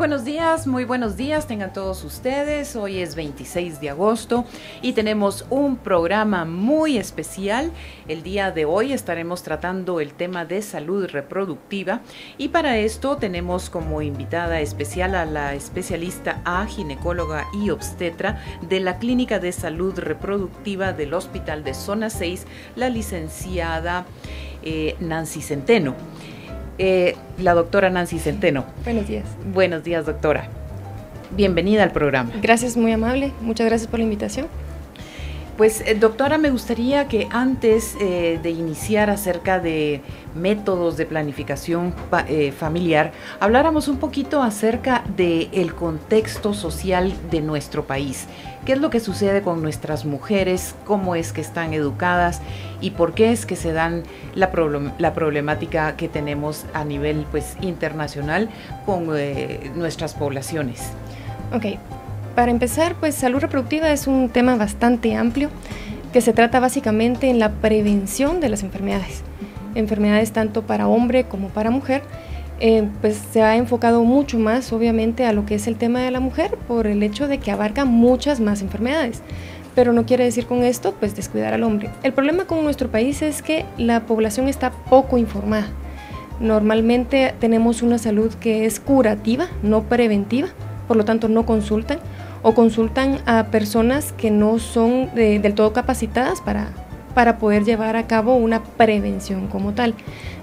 buenos días, muy buenos días tengan todos ustedes. Hoy es 26 de agosto y tenemos un programa muy especial. El día de hoy estaremos tratando el tema de salud reproductiva y para esto tenemos como invitada especial a la especialista A, ginecóloga y obstetra de la Clínica de Salud Reproductiva del Hospital de Zona 6, la licenciada eh, Nancy Centeno. Eh, la doctora Nancy Centeno. Buenos días. Buenos días, doctora. Bienvenida al programa. Gracias, muy amable. Muchas gracias por la invitación. Pues, eh, doctora, me gustaría que antes eh, de iniciar acerca de métodos de planificación familiar, habláramos un poquito acerca del contexto social de nuestro país. Qué es lo que sucede con nuestras mujeres, cómo es que están educadas y por qué es que se dan la, la problemática que tenemos a nivel pues, internacional con eh, nuestras poblaciones. Ok, para empezar, pues salud reproductiva es un tema bastante amplio que se trata básicamente en la prevención de las enfermedades. Enfermedades tanto para hombre como para mujer eh, pues se ha enfocado mucho más obviamente a lo que es el tema de la mujer por el hecho de que abarca muchas más enfermedades. Pero no quiere decir con esto pues descuidar al hombre. El problema con nuestro país es que la población está poco informada. Normalmente tenemos una salud que es curativa, no preventiva, por lo tanto no consultan o consultan a personas que no son del todo capacitadas para, para poder llevar a cabo una prevención como tal.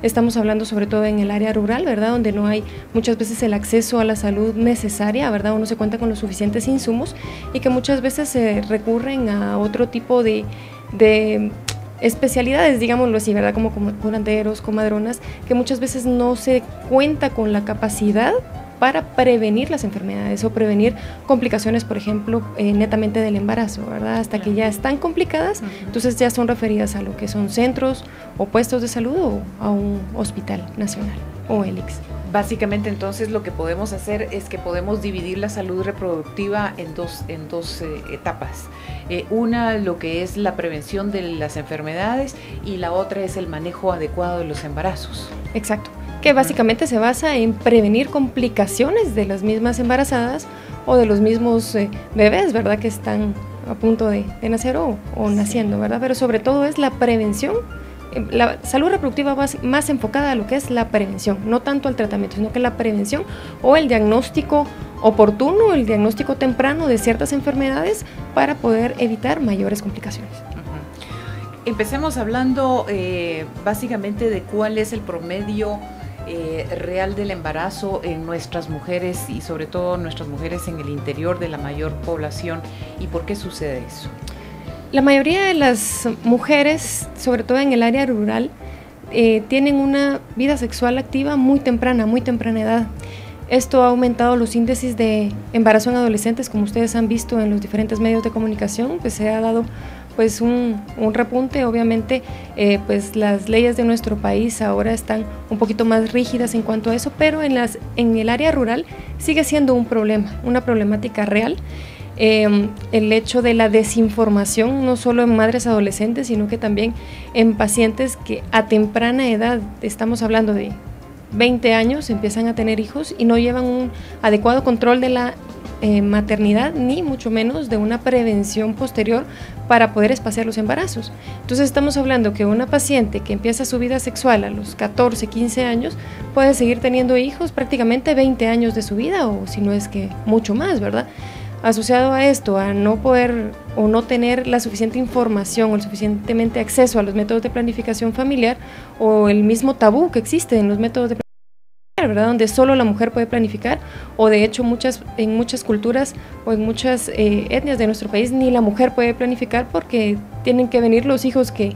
Estamos hablando sobre todo en el área rural, ¿verdad? Donde no hay muchas veces el acceso a la salud necesaria, ¿verdad? O no se cuenta con los suficientes insumos y que muchas veces se recurren a otro tipo de, de especialidades, digámoslo así, ¿verdad? Como curanderos, comadronas, que muchas veces no se cuenta con la capacidad para prevenir las enfermedades o prevenir complicaciones, por ejemplo, eh, netamente del embarazo, ¿verdad? Hasta que ya están complicadas, entonces ya son referidas a lo que son centros o puestos de salud o a un hospital nacional o ELIX. Básicamente entonces lo que podemos hacer es que podemos dividir la salud reproductiva en dos, en dos eh, etapas. Eh, una lo que es la prevención de las enfermedades y la otra es el manejo adecuado de los embarazos. Exacto que básicamente se basa en prevenir complicaciones de las mismas embarazadas o de los mismos eh, bebés, ¿verdad? Que están a punto de, nacer o, naciendo, ¿verdad? Pero sobre todo es la prevención, eh, la salud reproductiva más, más enfocada a lo que es la prevención, no tanto al tratamiento, sino que la prevención o el diagnóstico oportuno, el diagnóstico temprano de ciertas enfermedades para poder evitar mayores complicaciones. Empecemos hablando eh, básicamente de cuál es el promedio eh, real del embarazo en nuestras mujeres y sobre todo nuestras mujeres en el interior de la mayor población y por qué sucede eso? La mayoría de las mujeres, sobre todo en el área rural, eh, tienen una vida sexual activa muy temprana, muy temprana edad. Esto ha aumentado los índices de embarazo en adolescentes, como ustedes han visto en los diferentes medios de comunicación, pues se ha dado pues un, repunte. Obviamente, eh, pues las leyes de nuestro país ahora están un poquito más rígidas en cuanto a eso, pero en, las, en el área rural sigue siendo un problema, una problemática real. Em, el hecho de la desinformación, no solo en madres adolescentes, sino que también en pacientes que a temprana edad, estamos hablando de 20 años, empiezan a tener hijos y no llevan un adecuado control de la eh, maternidad ni mucho menos de una prevención posterior para poder espaciar los embarazos. Entonces estamos hablando que una paciente que empieza su vida sexual a los 14, 15 años puede seguir teniendo hijos prácticamente 20 años de su vida o si no es que mucho más, ¿verdad? Asociado a esto, a no poder o no tener la suficiente información o el suficientemente acceso a los métodos de planificación familiar o el mismo tabú que existe en los métodos de ¿verdad? Donde solo la mujer puede planificar, o de hecho muchas, en muchas culturas o en muchas eh, etnias de nuestro país ni la mujer puede planificar porque tienen que venir los hijos que,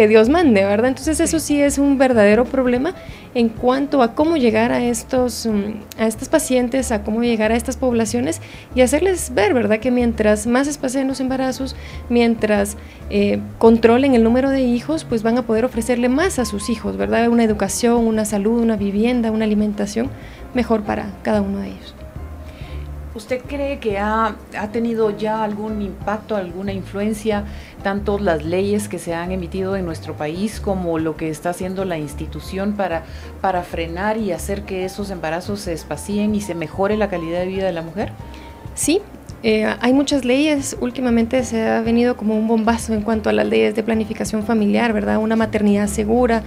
que Dios mande, ¿verdad? Entonces eso sí es un verdadero problema en cuanto a cómo llegar a estos, mm, a estos pacientes, a cómo llegar a estas poblaciones y hacerles ver, ¿verdad? Que mientras más espacen los embarazos, mientras eh, controlen el número de hijos, pues van a poder ofrecerle más a sus hijos, ¿verdad? Una educación, una salud, una vivienda, una alimentación mejor para cada uno de ellos. ¿Usted cree que ha, ha, tenido ya algún impacto, alguna influencia, tanto las leyes que se han emitido en nuestro país como lo que está haciendo la institución para, para frenar y hacer que esos embarazos se espacien y se mejore la calidad de vida de la mujer? Sí, eh, hay muchas leyes, últimamente se ha venido como un bombazo en cuanto a las leyes de planificación familiar, ¿verdad? Una maternidad segura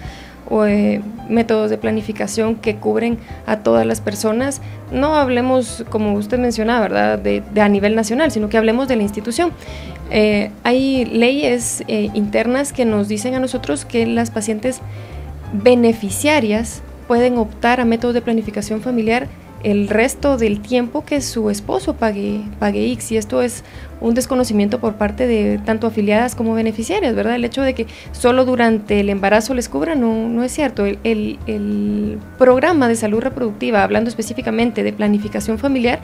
o eh, métodos de planificación que cubren a todas las personas. No hablemos, como usted mencionaba, ¿verdad?, de, a nivel nacional, sino que hablemos de la institución. Eh, hay leyes internas que nos dicen a nosotros que las pacientes beneficiarias pueden optar a métodos de planificación familiar el resto del tiempo que su esposo pague, pague X. Y esto es un desconocimiento por parte de tanto afiliadas como beneficiarias, ¿verdad? El hecho de que solo durante el embarazo les cubra no, no es cierto. El, el, programa de salud reproductiva, hablando específicamente de planificación familiar,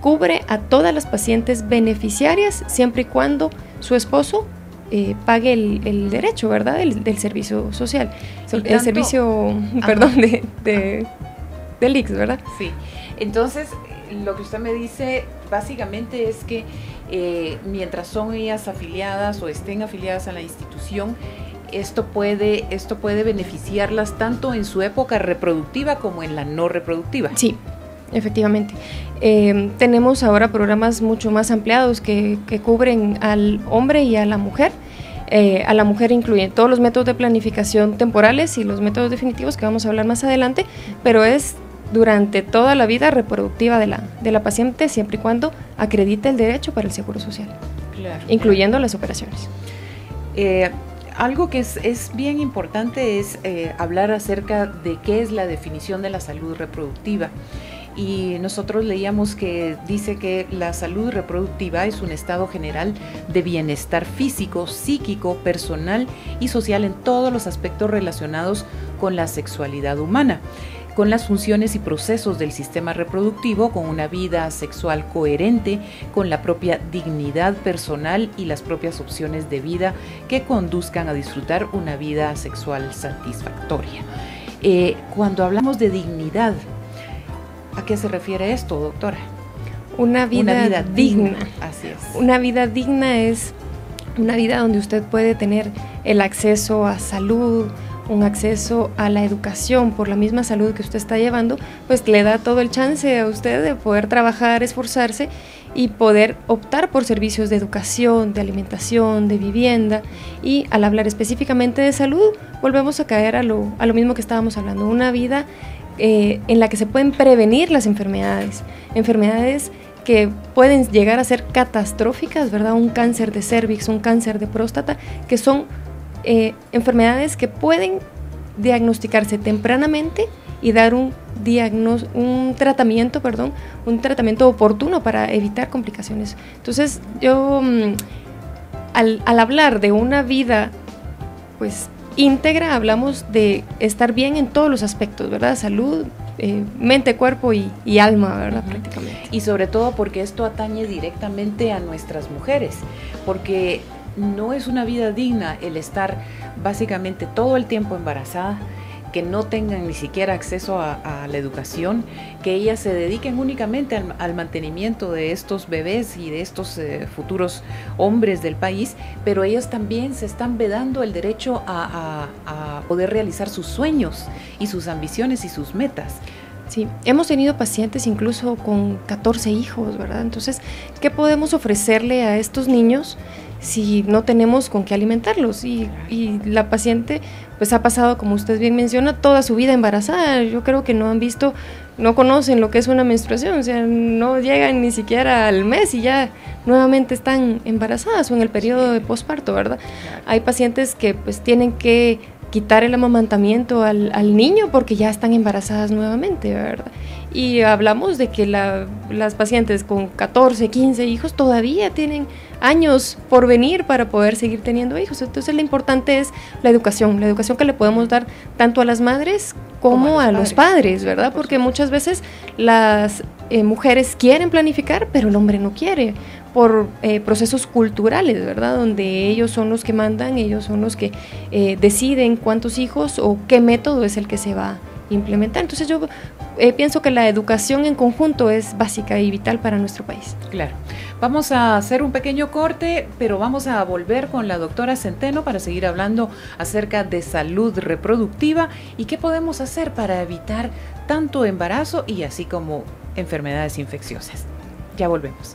cubre a todas las pacientes beneficiarias siempre y cuando su esposo eh, pague el, derecho, ¿verdad? del servicio social. El servicio, perdón, de, de, del IX, ¿verdad? Sí. Entonces, lo que usted me dice básicamente es que eh, mientras son ellas afiliadas o estén afiliadas a la institución, esto puede, esto puede beneficiarlas tanto en su época reproductiva como en la no reproductiva. Sí, efectivamente. Eh, tenemos ahora programas mucho más ampliados que, cubren al hombre y a la mujer. Eh, a la mujer incluyen todos los métodos de planificación temporales y los métodos definitivos que vamos a hablar más adelante, pero es durante toda la vida reproductiva de la, de la paciente, siempre y cuando acredite el derecho para el seguro social, incluyendo las operaciones. Eh, algo que es, es, bien importante es eh, hablar acerca de qué es la definición de la salud reproductiva. Y nosotros leíamos que dice que la salud reproductiva es un estado general de bienestar físico, psíquico, personal y social en todos los aspectos relacionados con la sexualidad humana con las funciones y procesos del sistema reproductivo, con una vida sexual coherente, con la propia dignidad personal y las propias opciones de vida que conduzcan a disfrutar una vida sexual satisfactoria. Eh, cuando hablamos de dignidad, ¿a qué se refiere esto, doctora? Una vida, digna. Así es. Una vida digna es una vida donde usted puede tener el acceso a salud, un acceso a la educación por la misma salud que usted está llevando, pues le da todo el chance a usted de poder trabajar, esforzarse y poder optar por servicios de educación, de alimentación, de vivienda. Y al hablar específicamente de salud, volvemos a caer a lo, a lo mismo que estábamos hablando, una vida eh, en la que se pueden prevenir las enfermedades, enfermedades que pueden llegar a ser catastróficas, ¿verdad? Un cáncer de cervix, un cáncer de próstata, que son eh, enfermedades que pueden diagnosticarse tempranamente y dar un, un tratamiento, perdón, un tratamiento oportuno para evitar complicaciones. Entonces, yo mm, al, hablar de una vida, pues íntegra, hablamos de estar bien en todos los aspectos, ¿verdad? Salud, eh, mente, cuerpo y, alma, ¿verdad? Prácticamente. Y sobre todo porque esto atañe directamente a nuestras mujeres, porque no es una vida digna el estar básicamente todo el tiempo embarazada, que no tengan ni siquiera acceso a, la educación, que ellas se dediquen únicamente al, mantenimiento de estos bebés y de estos eh, futuros hombres del país, pero ellas también se están vedando el derecho a, a poder realizar sus sueños y sus ambiciones y sus metas. Sí, hemos tenido pacientes incluso con 14 hijos, ¿verdad? Entonces, ¿qué podemos ofrecerle a estos niños? Si no tenemos con qué alimentarlos. Y, y, la paciente pues ha pasado, como usted bien menciona, toda su vida embarazada. Yo creo que no han visto, no conocen lo que es una menstruación, o sea, no llegan ni siquiera al mes y ya nuevamente están embarazadas o en el periodo de posparto, ¿verdad? Hay pacientes que pues tienen que quitar el amamantamiento al, al niño porque ya están embarazadas nuevamente, ¿verdad? Y hablamos de que las pacientes con 14, 15 hijos todavía tienen años por venir para poder seguir teniendo hijos. Entonces lo importante es la educación, la educación que le podemos dar tanto a las madres como, a, los, padres, ¿verdad? Porque muchas veces las eh, mujeres quieren planificar, pero el hombre no quiere por eh, procesos culturales, ¿verdad? Donde ellos son los que mandan, ellos son los que eh, deciden cuántos hijos o qué método es el que se va a implementar. Entonces yo eh, pienso que la educación en conjunto es básica y vital para nuestro país. Claro. Vamos a hacer un pequeño corte, pero vamos a volver con la doctora Centeno para seguir hablando acerca de salud reproductiva y qué podemos hacer para evitar tanto embarazo y así como enfermedades infecciosas. Ya volvemos.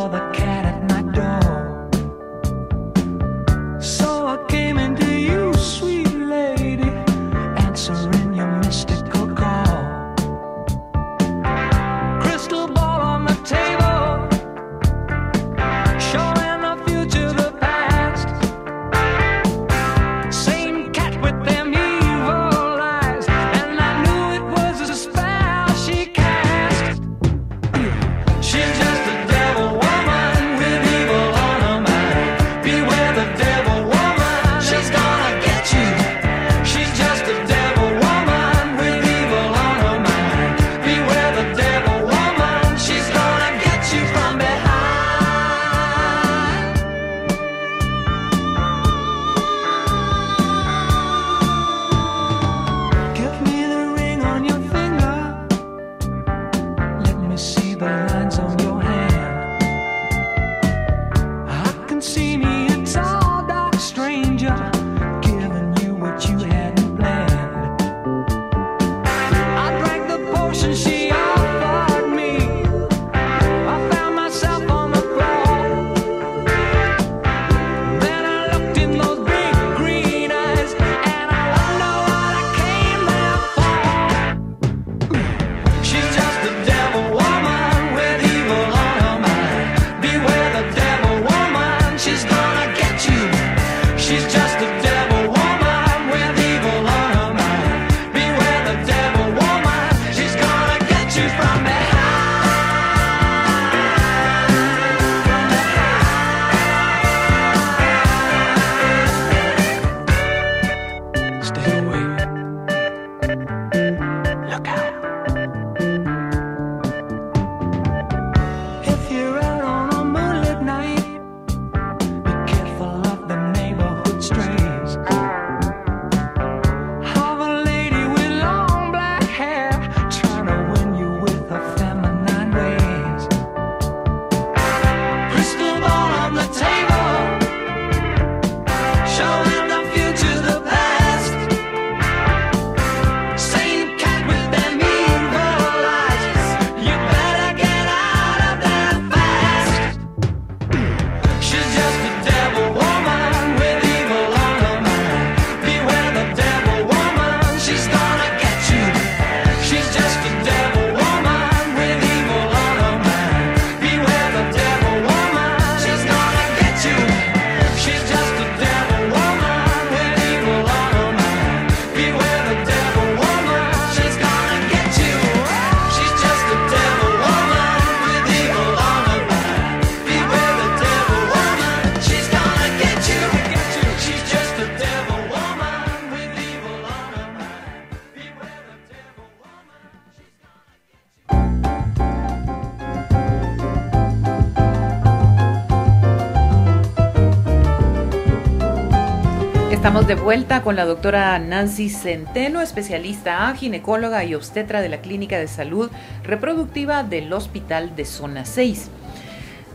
de vuelta con la doctora Nancy Centeno, especialista ginecóloga y obstetra de la Clínica de Salud Reproductiva del Hospital de Zona 6.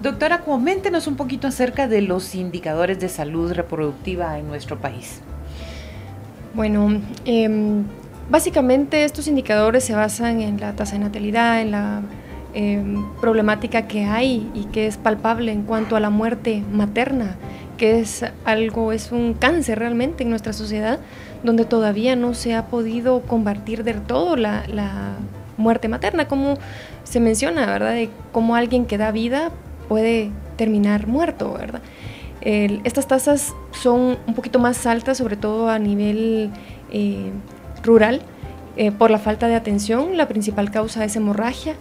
Doctora, coméntenos un poquito acerca de los indicadores de salud reproductiva en nuestro país. Bueno, em, básicamente estos indicadores se basan en la tasa de natalidad, en la em, problemática que hay y que es palpable en cuanto a la muerte materna que es algo, es un cáncer realmente en nuestra sociedad, donde todavía no se ha podido combatir del todo la, muerte materna, como se menciona, ¿verdad? De cómo alguien que da vida puede terminar muerto, ¿verdad? estas tasas son un poquito más altas, sobre todo a nivel eh, rural, eh, por la falta de atención. La principal causa es hemorragia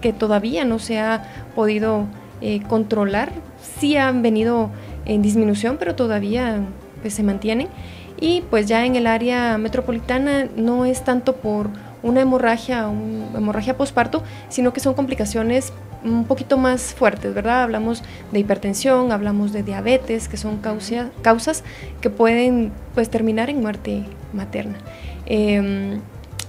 que todavía no se ha podido eh, controlar. Sí han venido en disminución, pero todavía pues, se mantienen. Y pues ya en el área metropolitana no es tanto por una hemorragia, una hemorragia posparto, sino que son complicaciones un poquito más fuertes, ¿verdad? Hablamos de hipertensión, hablamos de diabetes, que son causas que pueden pues terminar en muerte materna. Em,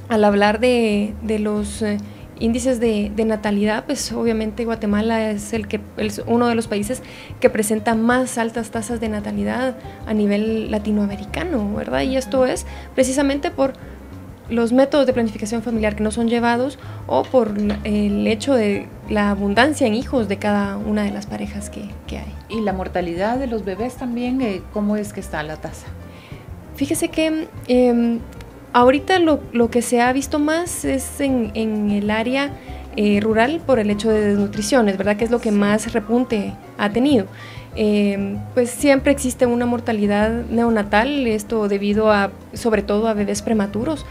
al hablar de, los eh, índices de, natalidad, pues obviamente Guatemala es, el que, uno de los países que presenta más altas tasas de natalidad a nivel latinoamericano, ¿verdad? Y esto es precisamente por los métodos de planificación familiar que no son llevados o por el hecho de la abundancia en hijos de cada una de las parejas que, hay. ¿Y la mortalidad de los bebés también, eh, cómo es que está la tasa? Fíjese que em, ahorita lo, que se ha visto más es en, el área eh, rural por el hecho de desnutrición, es verdad que es lo que más repunte ha tenido. Em, pues siempre existe una mortalidad neonatal, esto debido a, sobre todo a bebés prematuros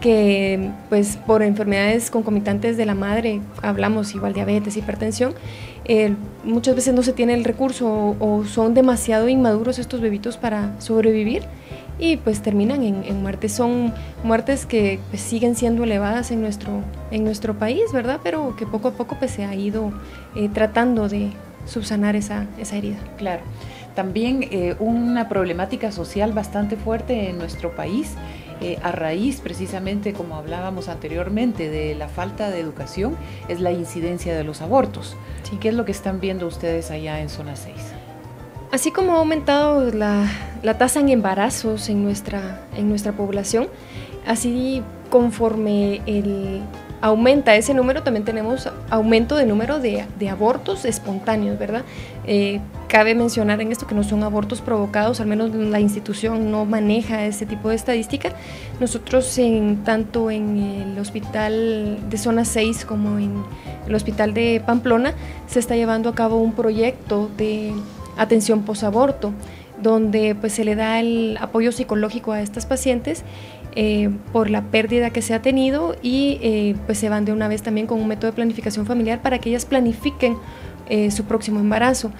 que pues por enfermedades concomitantes de la madre, hablamos igual diabetes, hipertensión, eh, muchas veces no se tiene el recurso o, son demasiado inmaduros estos bebitos para sobrevivir y pues terminan en, en muertes. Son muertes que pues, siguen siendo elevadas en nuestro, en nuestro país, ¿verdad? Pero que poco a poco pues se ha ido eh, tratando de subsanar esa, esa herida. Claro. También eh, una problemática social bastante fuerte en nuestro país eh, a raíz precisamente, como hablábamos anteriormente, de la falta de educación, es la incidencia de los abortos. ¿Qué es lo que están viendo ustedes allá en zona 6? Así como ha aumentado la, la tasa en embarazos en nuestra, en nuestra población, así conforme el, aumenta ese número, también tenemos aumento de número de, abortos espontáneos, ¿verdad? Eh, cabe mencionar en esto que no son abortos provocados, al menos la institución no maneja ese tipo de estadística. Nosotros en, tanto en el hospital de zona 6 como en el hospital de Pamplona se está llevando a cabo un proyecto de atención posaborto donde pues se le da el apoyo psicológico a estas pacientes eh, por la pérdida que se ha tenido y eh, pues se van de una vez también con un método de planificación familiar para que ellas planifiquen eh, su próximo embarazo.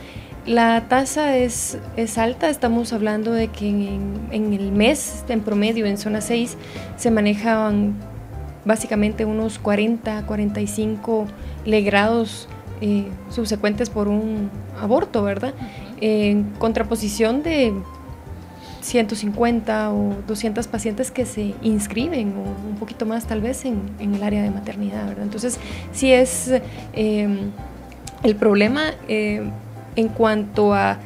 La tasa es, es, alta, estamos hablando de que en, el mes, en promedio, en zona 6, se manejan básicamente unos 40, 45 legrados subsecuentes por un aborto, ¿verdad? En contraposición de 150 o 200 pacientes que se inscriben o un poquito más tal vez en, el área de maternidad, ¿verdad? Entonces, sí es em, el problema eh, en cuanto a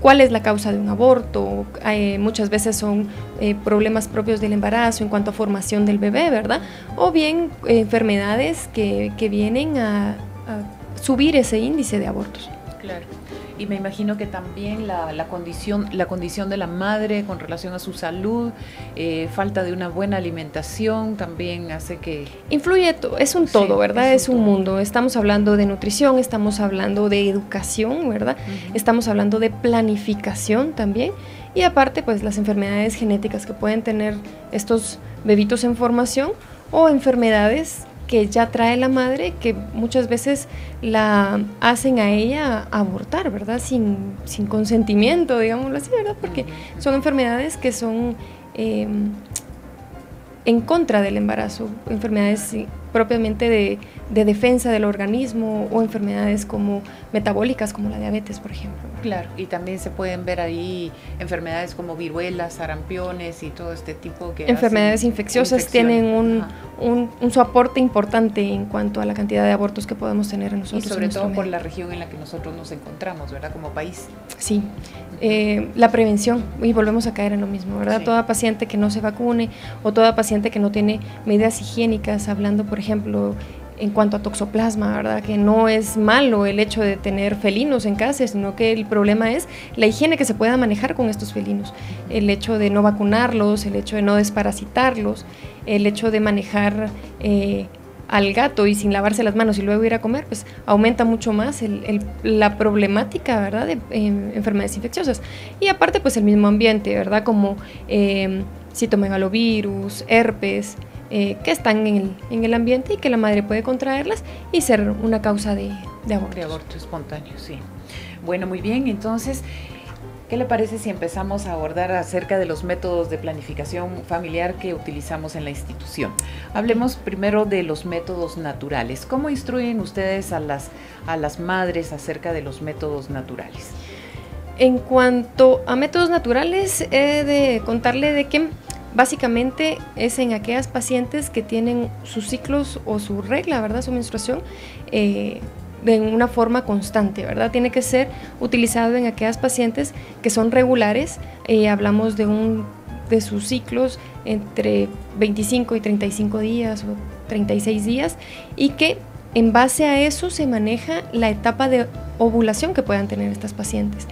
cuál es la causa de un aborto, eh, muchas veces son eh, problemas propios del embarazo en cuanto a formación del bebé, ¿verdad? O bien enfermedades que, vienen a, a subir ese índice de abortos. Claro y me imagino que también la, la, condición, la condición de la madre con relación a su salud, eh, falta de una buena alimentación también hace que... Influye, es un todo, ¿verdad? Es un, mundo. Estamos hablando de nutrición, estamos hablando de educación, ¿verdad? Estamos hablando de planificación también. Y aparte, pues las enfermedades genéticas que pueden tener estos bebitos en formación o enfermedades que ya trae la madre, que muchas veces la hacen a ella abortar, ¿verdad? Sin, sin consentimiento, digámoslo así, ¿verdad? Porque son enfermedades que son eh, en contra del embarazo, enfermedades propiamente de, defensa del organismo o enfermedades como metabólicas como la diabetes, por ejemplo. Claro, y también se pueden ver ahí enfermedades como viruelas, sarampiones y todo este tipo que... Enfermedades infecciosas tienen un, un, su aporte importante en cuanto a la cantidad de abortos que podemos tener en nosotros. Y sobre todo por la región en la que nosotros nos encontramos, ¿verdad? Como país. Sí, eh, la prevención, y volvemos a caer en lo mismo, ¿verdad? Toda paciente que no se vacune o toda paciente que no tiene medidas higiénicas, hablando por ejemplo en cuanto a toxoplasma, ¿verdad? Que no es malo el hecho de tener felinos en casa, sino que el problema es la higiene que se pueda manejar con estos felinos. El hecho de no vacunarlos, el hecho de no desparasitarlos, el hecho de manejar eh, al gato y sin lavarse las manos y luego ir a comer, pues aumenta mucho más la problemática, ¿verdad? De eh, enfermedades infecciosas. Y aparte, pues el mismo ambiente, ¿verdad? Como eh, citomegalovirus, herpes, eh, que están en el, en el, ambiente y que la madre puede contraerlas y ser una causa de, de aborto. De aborto espontáneo, sí. Bueno, muy bien, entonces ¿Qué le parece si empezamos a abordar acerca de los métodos de planificación familiar que utilizamos en la institución? Hablemos primero de los métodos naturales. ¿Cómo instruyen ustedes a las, a las madres acerca de los métodos naturales? En cuanto a métodos naturales, he de contarle de que básicamente es en aquellas pacientes que tienen sus ciclos o su regla, ¿verdad? Su menstruación. Eh, de una forma constante, ¿verdad? Tiene que ser utilizado en aquellas pacientes que son regulares, eh, hablamos de, un, de sus ciclos entre 25 y 35 días o 36 días y que en base a eso se maneja la etapa de ovulación que puedan tener estas pacientes.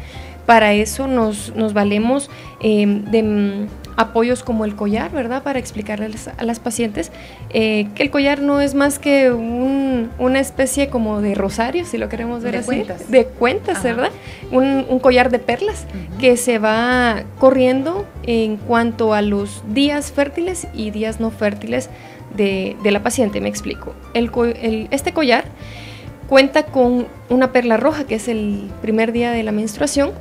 Para eso nos, nos valemos eh, de apoyos como el collar, ¿verdad? Para explicarles a las pacientes eh, que el collar no es más que una especie como de rosario, si lo queremos ver de así. Cuentas. De cuentas, ¿verdad? Un, collar de perlas que se va corriendo en cuanto a los días fértiles y días no fértiles de, la paciente, me explico. este collar cuenta con una perla roja, que es el primer día de la menstruación,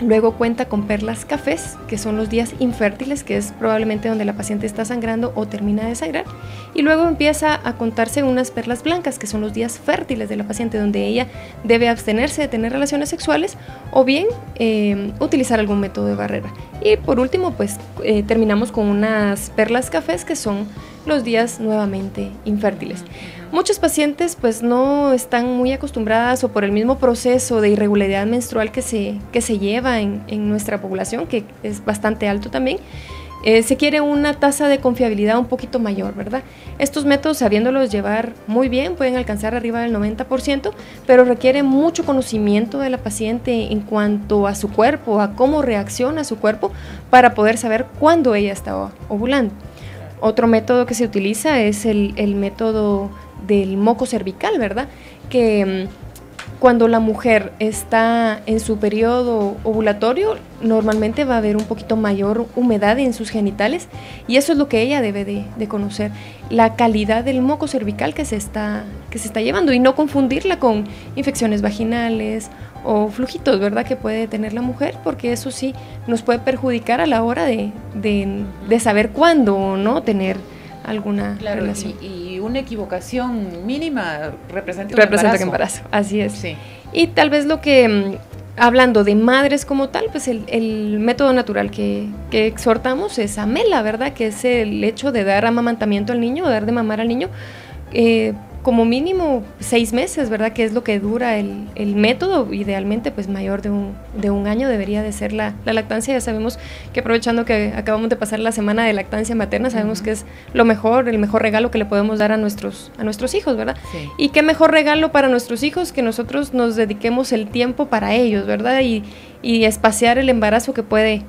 Luego cuenta con perlas cafés, que son los días infértiles, que es probablemente donde la paciente está sangrando o termina de sangrar. Y luego empieza a contarse unas perlas blancas, que son los días fértiles de la paciente, donde ella debe abstenerse de tener relaciones sexuales o bien eh, utilizar algún método de barrera. Y por último, pues eh, terminamos con unas perlas cafés, que son los días nuevamente infértiles. Muchos pacientes pues no están muy acostumbradas o por el mismo proceso de irregularidad menstrual que se, que se lleva en, nuestra población, que es bastante alto también, eh, se quiere una tasa de confiabilidad un poquito mayor, ¿verdad? Estos métodos, sabiéndolos llevar muy bien, pueden alcanzar arriba del 90%, pero requiere mucho conocimiento de la paciente en cuanto a su cuerpo, a cómo reacciona su cuerpo, para poder saber cuándo ella está ovulando. Otro método que se utiliza es el, el método del moco cervical, ¿verdad? Que mm, cuando la mujer está en su periodo ovulatorio, normalmente va a haber un poquito mayor humedad en sus genitales y eso es lo que ella debe de, conocer, la calidad del moco cervical que se, está, que se está llevando y no confundirla con infecciones vaginales o flujitos, ¿verdad? Que puede tener la mujer, porque eso sí nos puede perjudicar a la hora de, de, saber cuándo o no tener alguna relación. Y, una equivocación mínima representa un representa embarazo. Así es. Sí. Y tal vez lo que, mm, hablando de madres como tal, pues el, método natural que, que, exhortamos es amela, ¿verdad? Que es el hecho de dar amamantamiento al niño, dar de mamar al niño. Eh, como mínimo seis meses, ¿verdad? Que es lo que dura el, el método, idealmente pues mayor de un, de un año debería de ser la, la, lactancia. Ya sabemos que aprovechando que acabamos de pasar la semana de lactancia materna, sabemos que es lo mejor, el mejor regalo que le podemos dar a nuestros, a nuestros hijos, ¿verdad? Y qué mejor regalo para nuestros hijos que nosotros nos dediquemos el tiempo para ellos, ¿verdad? Y, y espaciar el embarazo que puede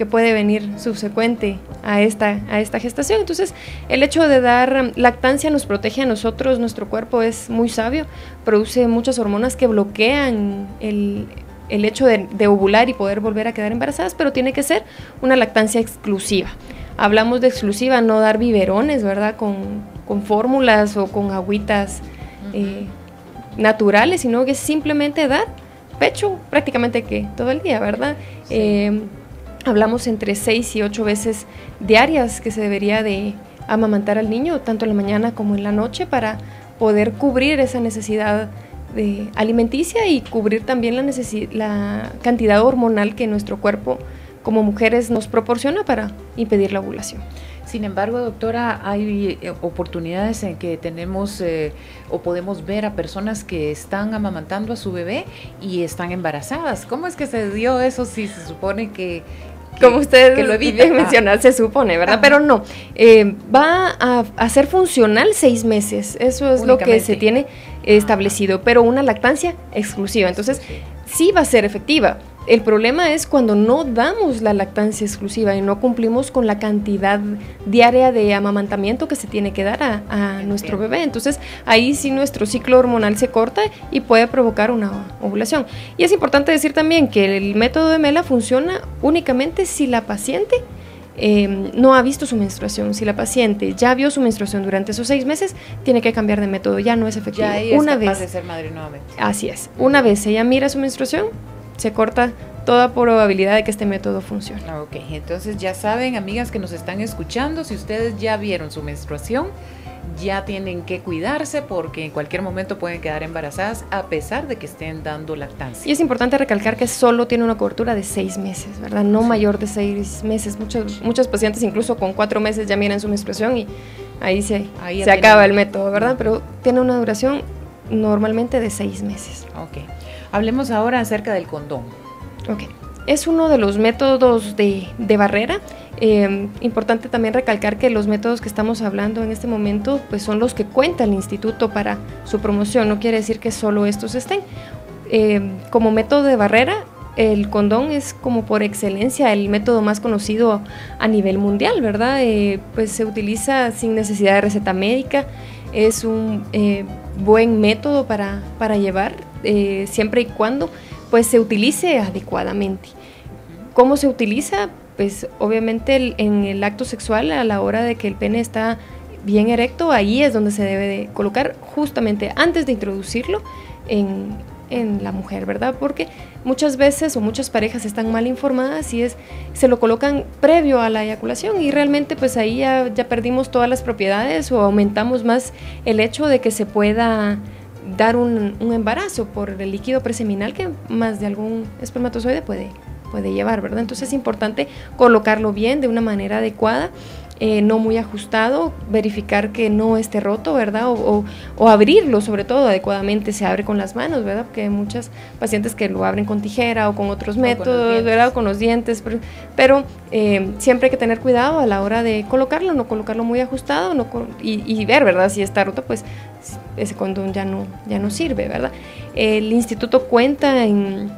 que puede venir subsecuente a esta, a esta gestación. Entonces, el hecho de dar lactancia nos protege a nosotros, nuestro cuerpo es muy sabio, produce muchas hormonas que bloquean el, hecho de, ovular y poder volver a quedar embarazadas, pero tiene que ser una lactancia exclusiva. Hablamos de exclusiva, no dar biberones, ¿verdad? Con, fórmulas o con agüitas eh, naturales, sino que simplemente dar pecho prácticamente que todo el día, ¿verdad? Eh, hablamos entre seis y ocho veces diarias que se debería de amamantar al niño, tanto en la mañana como en la noche, para poder cubrir esa necesidad de alimenticia y cubrir también la, la cantidad hormonal que nuestro cuerpo como mujeres nos proporciona para impedir la ovulación. Sin embargo, doctora, hay eh, oportunidades en que tenemos eh, o podemos ver a personas que están amamantando a su bebé y están embarazadas. ¿Cómo es que se dio eso si se supone que como usted que lo evita mencionar, se supone, ¿verdad? Pero no, eh, va a, a, ser funcional seis meses, eso es lo que se tiene establecido, pero una lactancia exclusiva, entonces sí va a ser efectiva. El problema es cuando no damos la lactancia exclusiva y no cumplimos con la cantidad diaria de amamantamiento que se tiene que dar a, nuestro bebé. Entonces ahí sí nuestro ciclo hormonal se corta y puede provocar una ovulación. Y es importante decir también que el método de Mela funciona únicamente si la paciente em, no ha visto su menstruación, si la paciente ya vio su menstruación durante esos seis meses, tiene que cambiar de método, ya no es efectivo. Ya es una vez, de ser madre nuevamente. Así es. Una vez ella mira su menstruación, se corta toda probabilidad de que este método funcione. Ok, entonces ya saben, amigas que nos están escuchando, si ustedes ya vieron su menstruación, ya tienen que cuidarse porque en cualquier momento pueden quedar embarazadas a pesar de que estén dando lactancia. Y es importante recalcar que solo tiene una cobertura de seis meses, ¿verdad? No mayor de seis meses. Muchos, muchos pacientes incluso con cuatro meses ya miran su menstruación y ahí se, se acaba el método, ¿verdad? Pero tiene una duración normalmente de seis meses. Ok. Hablemos ahora acerca del condón. Ok. Es uno de los métodos de, barrera eh, importante también recalcar que los métodos que estamos hablando en este momento pues son los que cuenta el instituto para su promoción, no quiere decir que solo estos estén. Eh, como método de barrera, el condón es como por excelencia el método más conocido a nivel mundial, ¿verdad? Eh, pues se utiliza sin necesidad de receta médica, es un buen método para, para llevar siempre y cuando pues se utilice adecuadamente. ¿Cómo se utiliza? pues obviamente en el acto sexual a la hora de que el pene está bien erecto, ahí es donde se debe de colocar justamente antes de introducirlo en, la mujer, ¿verdad? Porque muchas veces o muchas parejas están mal informadas y es se lo colocan previo a la eyaculación y realmente pues ahí ya, perdimos todas las propiedades o aumentamos más el hecho de que se pueda dar un, un embarazo por el líquido preseminal que más de algún espermatozoide puede puede llevar, ¿verdad? Entonces es importante colocarlo bien, de una manera adecuada. Eh, no muy ajustado, verificar que no esté roto, ¿verdad? O, abrirlo, sobre todo, adecuadamente, se abre con las manos, ¿verdad? Porque hay muchas pacientes que lo abren con tijera o con otros métodos, ¿verdad? O con los dientes, pero, eh, siempre hay que tener cuidado a la hora de colocarlo, no colocarlo muy ajustado no y, y, ver, ¿verdad? Si está roto, pues ese condón ya no, ya no sirve, ¿verdad? El instituto cuenta en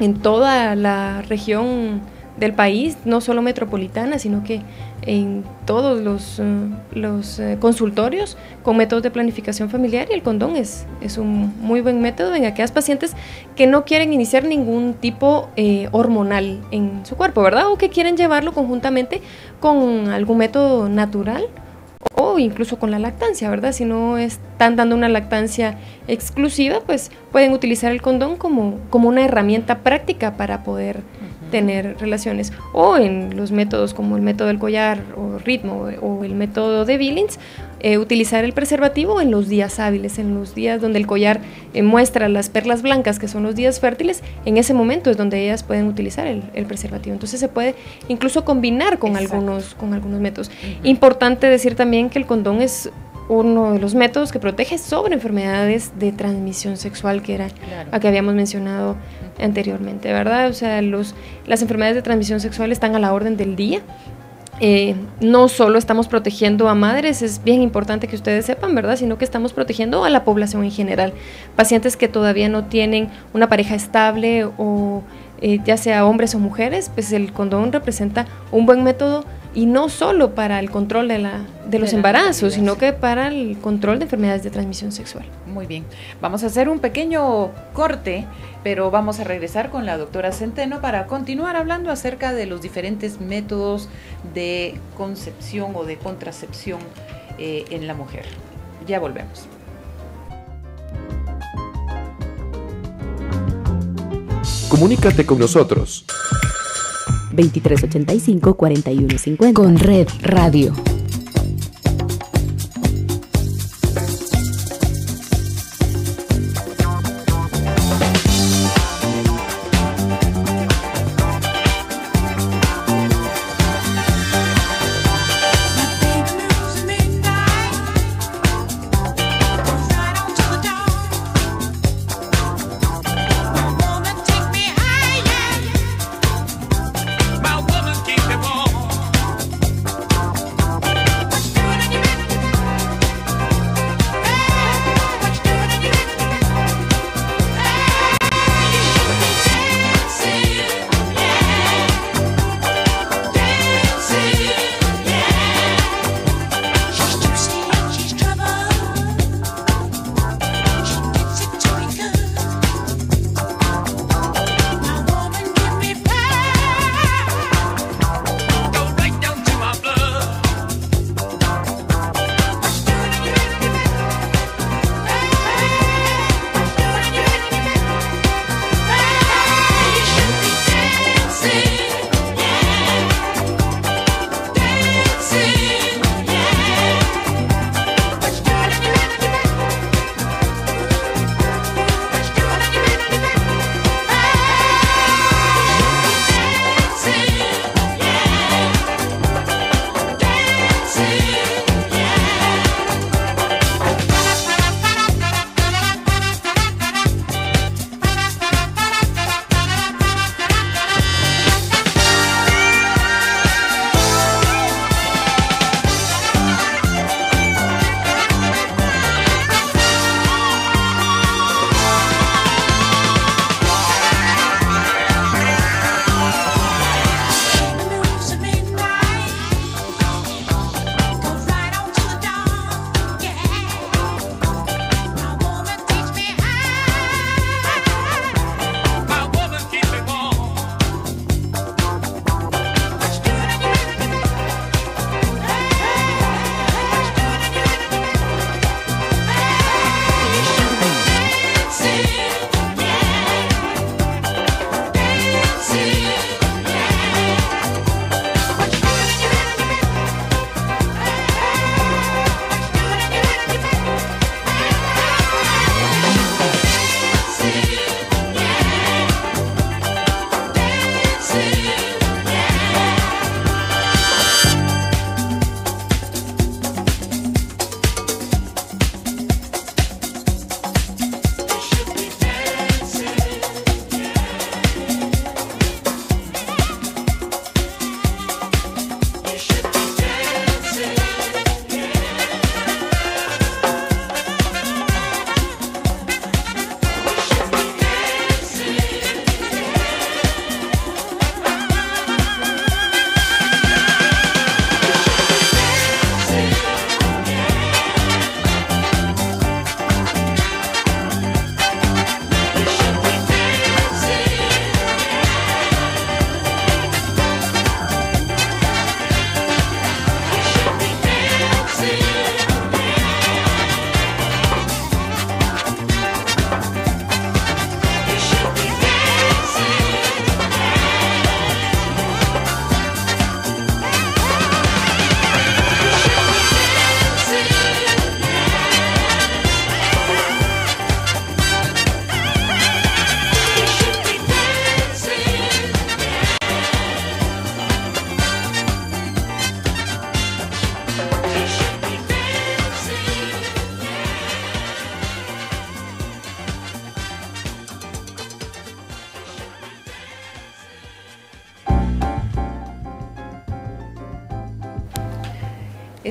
en toda la región del país, no solo metropolitana, sino que en todos los, eh, los eh, consultorios con métodos de planificación familiar y el condón es, es un muy buen método en aquellas pacientes que no quieren iniciar ningún tipo eh, hormonal en su cuerpo, ¿verdad? O que quieren llevarlo conjuntamente con algún método natural o incluso con la lactancia, ¿verdad? Si no están dando una lactancia exclusiva, pues pueden utilizar el condón como, como una herramienta práctica para poder tener relaciones. O en los métodos como el método del collar o ritmo o el método de Billings, eh, utilizar el preservativo en los días hábiles, en los días donde el collar eh, muestra las perlas blancas, que son los días fértiles, en ese momento es donde ellas pueden utilizar el, preservativo. Entonces se puede incluso combinar con, algunos, con algunos métodos. Importante decir también que el condón es uno de los métodos que protege sobre enfermedades de transmisión sexual, que era a que habíamos mencionado anteriormente, ¿verdad? O sea, los, las enfermedades de transmisión sexual están a la orden del día. Eh, no solo estamos protegiendo a madres, es bien importante que ustedes sepan, ¿verdad? Sino que estamos protegiendo a la población en general. Pacientes que todavía no tienen una pareja estable o eh, ya sea hombres o mujeres, pues el condón representa un buen método y no solo para el control de, la, de los embarazos, sino que para el control de enfermedades de transmisión sexual. Muy bien, vamos a hacer un pequeño corte, pero vamos a regresar con la doctora Centeno para continuar hablando acerca de los diferentes métodos de concepción o de contracepción eh, en la mujer. Ya volvemos. Comunícate con nosotros 2385 4150. Con Red Radio.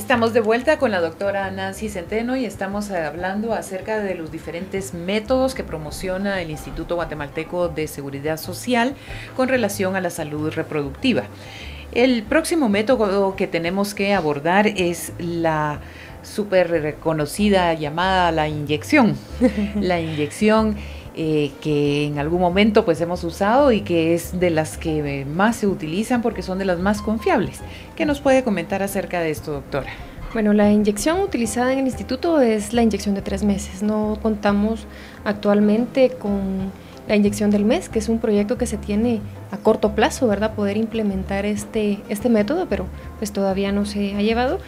Estamos de vuelta con la doctora Nancy Centeno y estamos hablando acerca de los diferentes métodos que promociona el Instituto Guatemalteco de Seguridad Social con relación a la salud reproductiva. El próximo método que tenemos que abordar es la súper reconocida llamada la inyección. la inyección eh, que en algún momento pues hemos usado y que es de las que más se utilizan porque son de las más confiables. ¿Qué nos puede comentar acerca de esto, doctora? Bueno, la inyección utilizada en el instituto es la inyección de tres meses. No contamos actualmente con la inyección del mes, que es un proyecto que se tiene a corto plazo, ¿verdad? Poder implementar este, este método, pero pues todavía no se ha llevado.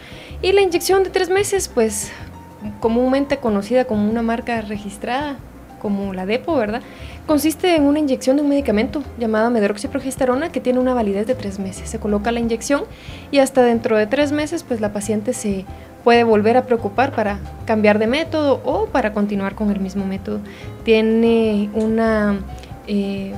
Y la inyección de tres meses, pues comúnmente conocida como una marca registrada, como la DEPO, ¿verdad? Consiste en una inyección de un medicamento llamado medroxiprogesterona que tiene una validez de tres meses. Se coloca la inyección y hasta dentro de tres meses pues la paciente se puede volver a preocupar para cambiar de método o para continuar con el mismo método. Tiene una eh,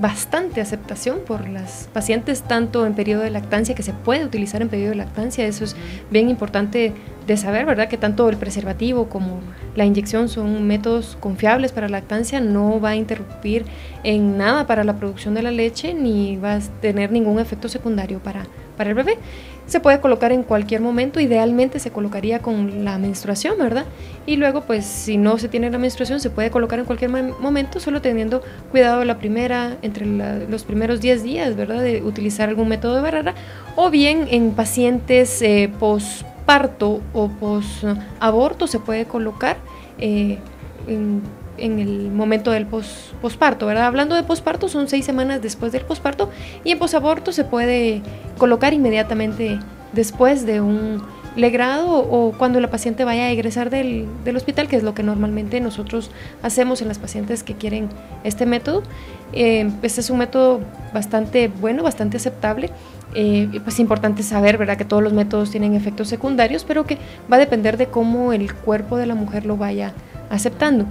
bastante aceptación por las pacientes, tanto en periodo de lactancia, que se puede utilizar en periodo de lactancia, eso es bien importante de saber, ¿verdad? Que tanto el preservativo como la inyección son métodos confiables para lactancia, no va a interrumpir en nada para la producción de la leche ni va a tener ningún efecto secundario para, para el bebé. Se puede colocar en cualquier momento, idealmente se colocaría con la menstruación, ¿verdad? Y luego, pues si no se tiene la menstruación, se puede colocar en cualquier momento, solo teniendo cuidado la primera, entre los primeros 10 días, ¿verdad? De utilizar algún método de barrera, o bien en pacientes eh, posparto o posaborto se puede colocar eh, en en el momento del pos, posparto, ¿verdad? Hablando de posparto, son seis semanas después del posparto y en posaborto se puede colocar inmediatamente después de un legrado o cuando la paciente vaya a egresar del, del, hospital, que es lo que normalmente nosotros hacemos en las pacientes que quieren este método. Eh, este es un método bastante bueno, bastante aceptable. Eh, pues es importante saber, ¿verdad?, que todos los métodos tienen efectos secundarios, pero que va a depender de cómo el cuerpo de la mujer lo vaya aceptando.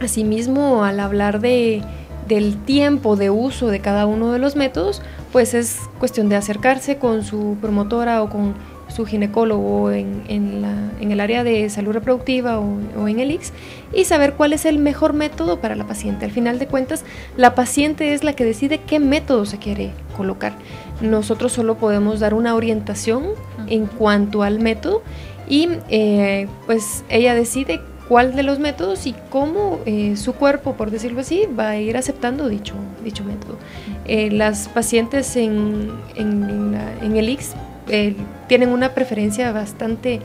Asimismo, al hablar de, del tiempo de uso de cada uno de los métodos, pues es cuestión de acercarse con su promotora o con su ginecólogo en, en, la, en el área de salud reproductiva o, o, en el IX y saber cuál es el mejor método para la paciente. Al final de cuentas, la paciente es la que decide qué método se quiere colocar. Nosotros solo podemos dar una orientación en cuanto al método y eh, pues ella decide cuál de los métodos y cómo eh, su cuerpo, por decirlo así, va a ir aceptando dicho, dicho método. Eh, las pacientes en, en, en el IX eh, tienen una preferencia bastante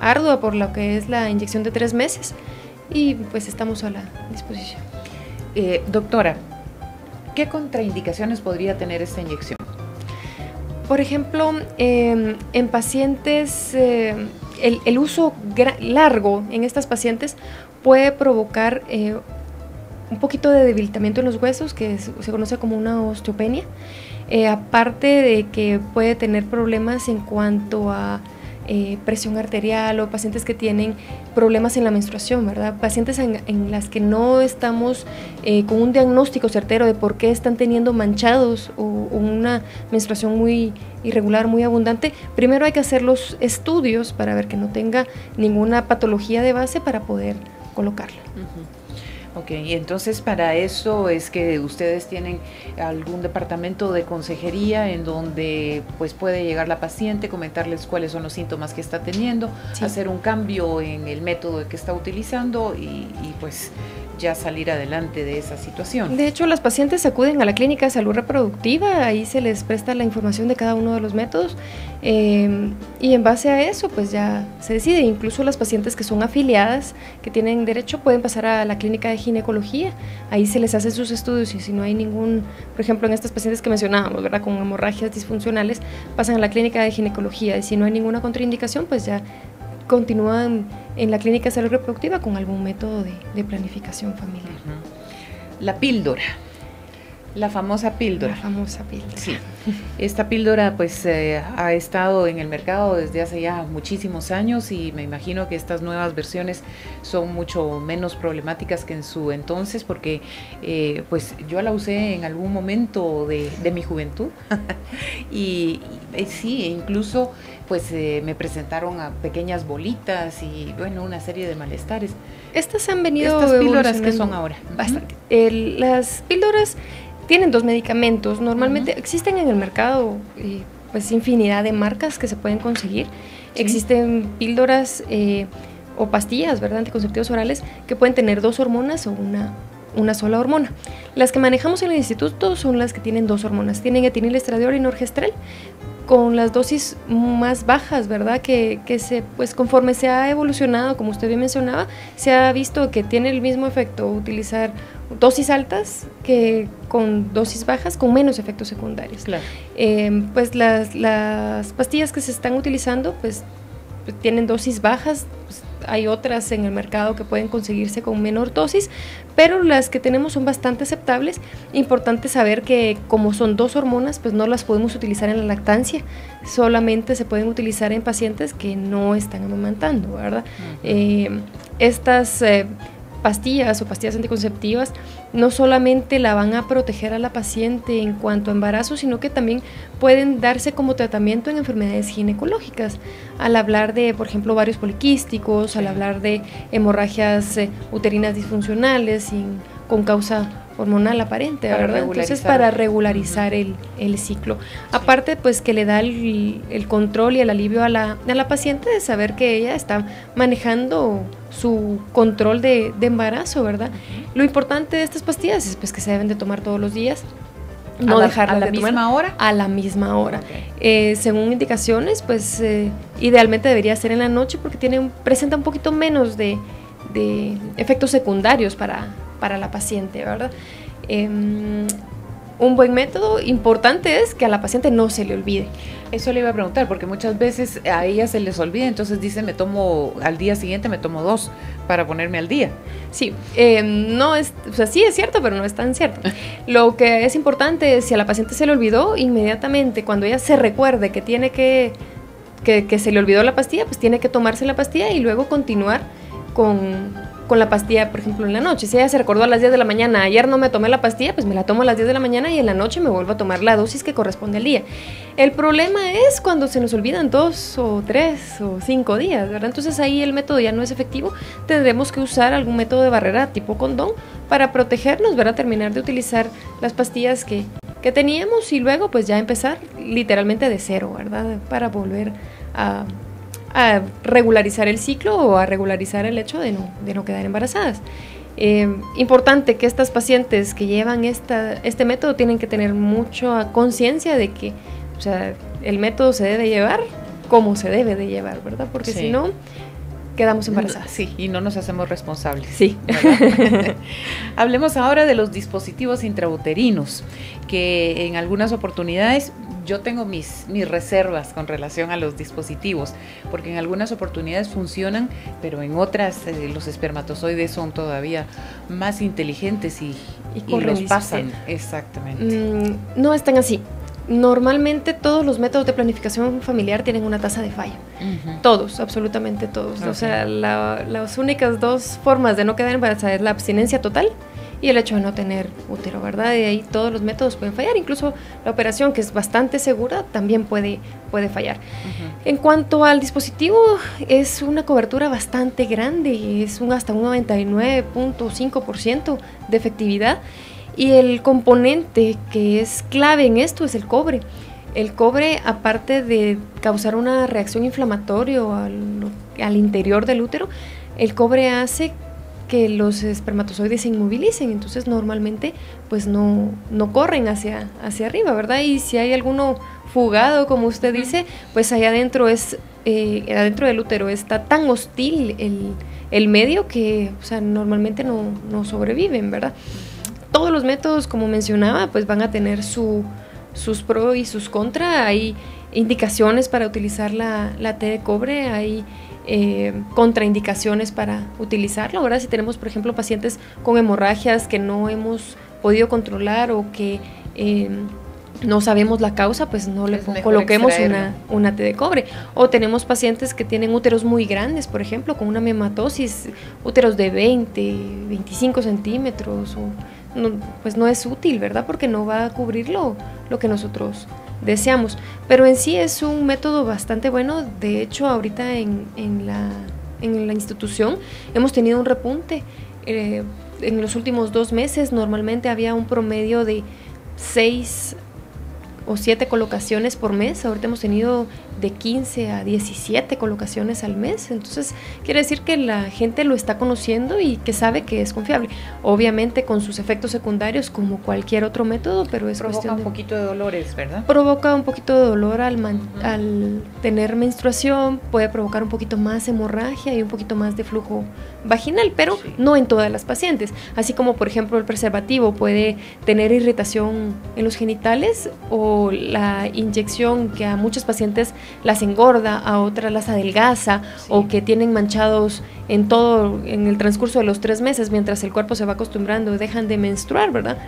ardua por lo que es la inyección de tres meses y pues estamos a la disposición. doctora, ¿qué contraindicaciones podría tener esta inyección? Por ejemplo, em, en pacientes el, uso largo en estas pacientes puede provocar eh, un poquito de debilitamiento en los huesos, que se conoce como una osteopenia, eh, aparte de que puede tener problemas en cuanto a eh, presión arterial o pacientes que tienen problemas en la menstruación, ¿verdad? Pacientes en, las que no estamos eh, con un diagnóstico certero de por qué están teniendo manchados o, una menstruación muy irregular, muy abundante, primero hay que hacer los estudios para ver que no tenga ninguna patología de base para poder colocarla. Ok, y entonces para eso es que ustedes tienen algún departamento de consejería en donde pues puede llegar la paciente, comentarles cuáles son los síntomas que está teniendo, hacer un cambio en el método que está utilizando y, y pues ya salir adelante de esa situación. De hecho, las pacientes acuden a la clínica de salud reproductiva, ahí se les presta la información de cada uno de los métodos eh, y en base a eso pues ya se decide. Incluso las pacientes que son afiliadas, que tienen derecho, pueden pasar a la clínica de ginecología, ahí se les hacen sus estudios y si no hay ningún, por ejemplo, en estas pacientes que mencionábamos, ¿verdad? Con hemorragias disfuncionales, pasan a la clínica de ginecología y si no hay ninguna contraindicación, pues ya continúan en la clínica de salud reproductiva con algún método de, planificación familiar. La píldora. La famosa píldora. La famosa píldora. Sí. Esta píldora pues eh, ha estado en el mercado desde hace ya muchísimos años y me imagino que estas nuevas versiones son mucho menos problemáticas que en su entonces porque eh, pues yo la usé en algún momento de, de mi juventud y, y, sí, incluso pues eh, me presentaron a pequeñas bolitas y bueno, una serie de malestares. Estas han venido Estas píldoras que son ahora. Bastante. Las píldoras tienen dos medicamentos. Normalmente uh -huh. existen en el mercado eh, pues infinidad de marcas que se pueden conseguir. Sí. Existen píldoras eh, o pastillas, ¿verdad? Anticonceptivos orales que pueden tener dos hormonas o una, una sola hormona. Las que manejamos en el instituto son las que tienen dos hormonas. Tienen etinilestradiol y norgestrel con las dosis más bajas, ¿verdad? Que, que, se, pues conforme se ha evolucionado, como usted bien mencionaba, se ha visto que tiene el mismo efecto utilizar dosis altas que con dosis bajas con menos efectos secundarios. Claro. Eh, pues las, las, pastillas que se están utilizando pues, tienen dosis bajas, pues, hay otras en el mercado que pueden conseguirse con menor dosis, pero las que tenemos son bastante aceptables. Importante saber que como son dos hormonas, pues no las podemos utilizar en la lactancia, solamente se pueden utilizar en pacientes que no están amamantando, ¿verdad? Uh -huh. eh, estas eh, pastillas o pastillas anticonceptivas no solamente la van a proteger a la paciente en cuanto a embarazo, sino que también pueden darse como tratamiento en enfermedades ginecológicas. Al hablar de, por ejemplo, varios poliquísticos, al hablar de hemorragias eh, uterinas disfuncionales sin, con causa hormonal aparente, para ¿verdad? Entonces, para regularizar uh -huh. el, el, ciclo. Sí. Aparte, pues que le da el, el, control y el alivio a la, a la paciente de saber que ella está manejando su control de, de embarazo, ¿verdad? Uh -huh. Lo importante de estas pastillas es pues, que se deben de tomar todos los días. No dejarla a la de misma tomar hora. A la misma hora. Okay. Eh, según indicaciones, pues eh, idealmente debería ser en la noche porque tiene, presenta un poquito menos de, de efectos secundarios para, para la paciente, ¿verdad? Eh, un buen método importante es que a la paciente no se le olvide. Eso le iba a preguntar, porque muchas veces a ella se les olvida, entonces dice, me tomo, al día siguiente me tomo dos para ponerme al día. Sí, eh, no es, o sea, sí es cierto, pero no es tan cierto. Lo que es importante es, si a la paciente se le olvidó, inmediatamente, cuando ella se recuerde que tiene que, que, que se le olvidó la pastilla, pues tiene que tomarse la pastilla y luego continuar con con la pastilla, por ejemplo, en la noche. Si ella se recordó a las 10 de la mañana, ayer no me tomé la pastilla, pues me la tomo a las 10 de la mañana y en la noche me vuelvo a tomar la dosis que corresponde al día. El problema es cuando se nos olvidan dos o tres o cinco días, ¿verdad? Entonces ahí el método ya no es efectivo. Tendremos que usar algún método de barrera tipo condón para protegernos, ¿verdad? Terminar de utilizar las pastillas que, que teníamos y luego pues ya empezar literalmente de cero, ¿verdad? Para volver a a regularizar el ciclo o a regularizar el hecho de no, de no quedar embarazadas. Eh, importante que estas pacientes que llevan esta, este método tienen que tener mucha conciencia de que o sea, el método se debe llevar como se debe de llevar, ¿verdad? Porque sí. si no, quedamos embarazadas. Sí, y no nos hacemos responsables. Sí. Hablemos ahora de los dispositivos intrauterinos, que en algunas oportunidades yo tengo mis, mis reservas con relación a los dispositivos, porque en algunas oportunidades funcionan, pero en otras eh, los espermatozoides son todavía más inteligentes y, y, y los pasan. Exactamente. Mm, no están así. Normalmente todos los métodos de planificación familiar tienen una tasa de falla. Uh -huh. Todos, absolutamente todos. Okay. O sea, la, las únicas dos formas de no quedar embarazada es la abstinencia total y el hecho de no tener útero, ¿verdad? Y ahí todos los métodos pueden fallar, incluso la operación, que es bastante segura, también puede, puede fallar. Uh -huh. En cuanto al dispositivo, es una cobertura bastante grande, es un hasta un 99.5% de efectividad. Y el componente que es clave en esto es el cobre. El cobre, aparte de causar una reacción inflamatoria al, al interior del útero, el cobre hace que los espermatozoides se inmovilicen, entonces normalmente pues no, no corren hacia, hacia arriba, ¿verdad? Y si hay alguno fugado, como usted dice, pues allá adentro es, eh, adentro del útero está tan hostil el, el medio que, o sea, normalmente no, no sobreviven, ¿verdad? Todos los métodos, como mencionaba, pues van a tener su, sus pros y sus contra. Hay indicaciones para utilizar la, la T de cobre, hay eh, contraindicaciones para utilizarlo. Ahora, si tenemos, por ejemplo, pacientes con hemorragias que no hemos podido controlar o que eh, no sabemos la causa, pues no le coloquemos una, una T de cobre. O tenemos pacientes que tienen úteros muy grandes, por ejemplo, con una mematosis, úteros de 20, 25 centímetros, pues no es útil, ¿verdad? Porque no va a cubrir lo, que nosotros deseamos. Pero en sí es un método bastante bueno. De hecho, ahorita en, en, la, en la institución hemos tenido un repunte. Eh, en los últimos dos meses normalmente había un promedio de 6 o 7 colocaciones por mes. Ahorita hemos tenido de 15 a 17 colocaciones al mes. Entonces, quiere decir que la gente lo está conociendo y que sabe que es confiable. Obviamente con sus efectos secundarios como cualquier otro método, pero es Provoca un poquito de dolores, ¿verdad? Provoca un poquito de dolor al, al tener menstruación, puede provocar un poquito más hemorragia y un poquito más de flujo vaginal, pero no en todas las pacientes. Así como, por ejemplo, el preservativo puede tener irritación en los genitales o la inyección que a muchos pacientes las engorda, a otras las adelgaza o que tienen manchados en todo, en el transcurso de los tres meses, mientras el cuerpo se va acostumbrando, dejan de menstruar, ¿verdad?